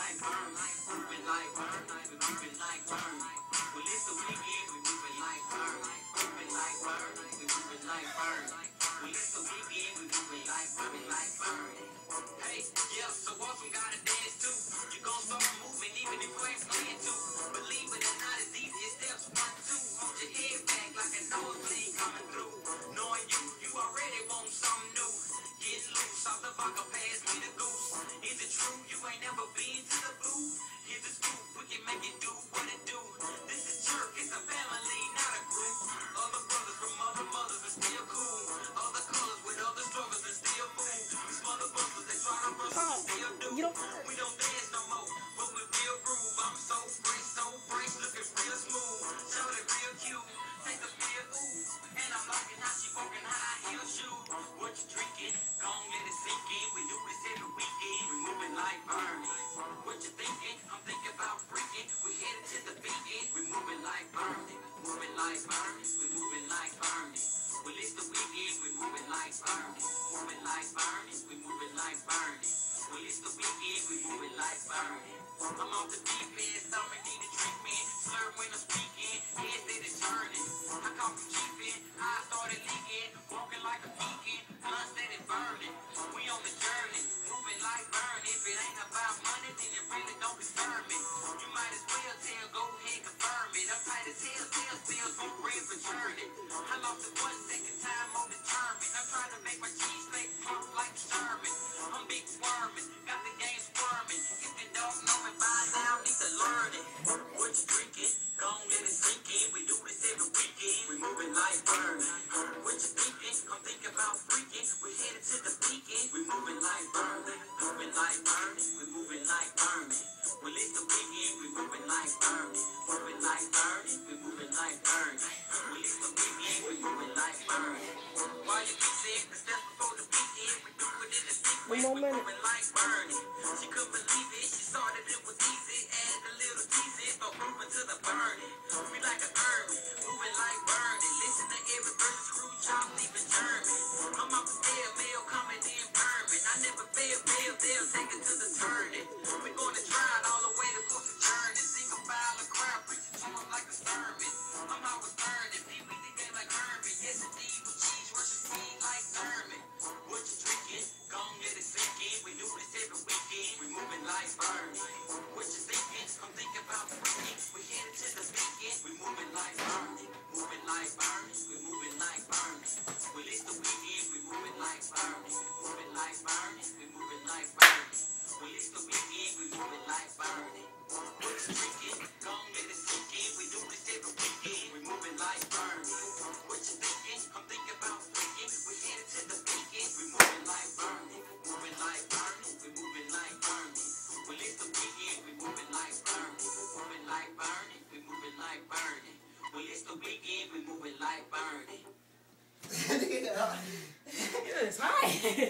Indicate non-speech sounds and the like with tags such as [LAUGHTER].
we. Hey, yeah, so awesome, gotta dance too. You gon' start moving even if you. Believe it or not, it's steps one, two. Hold your head back like through. Knowing you, you already want something new. The vodka, pass me the goose. Is it true you ain't never been to the booth? Like Bernie. Moving like Bernie. We moving like Bernie. Well, it's the weekend. We moving like Bernie. I'm off the deep end. Stomach need a drink, man. Slur when I'm speaking. Head said it's turning. I caught from cheaping. Eyes started leaking. Walking like a beacon. Said it burning. We on the journey. Moving like burn. If it ain't about money, then it really don't concern me. You might as well tell. Go ahead, confirm it. I'm One more minute. She couldn't believe it. She saw that it was easy. A little moving to the like a moving like. Listen to every. I'm stale mail, coming in. I never like Bernie. What you thinking? I'm thinking about freaking. We headed to the weekend. We moving like Bernie. Moving like Bernie. We moving like Bernie. Well, it's the weekend. We moving like Bernie. Moving like Bernie. We moving like Bernie. Well, it's the weekend. We moving like Bernie. The weekend. We moving like Bernie. [LAUGHS] [LAUGHS] It's hot. [LAUGHS]